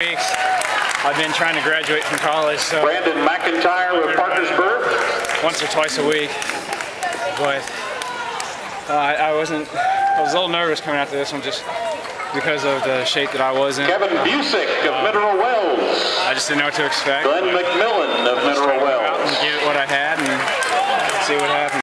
weeks. I've been trying to graduate from college, so Brandon McIntyre with Parkersburg. once or twice a week. But uh, I, wasn't. I was a little nervous coming out to this one just because of the shape that I was in. Kevin uh, Busick of Mineral Wells. I just didn't know what to expect. Glenn McMillan of Mineral and Wells. give what I had and see what happened.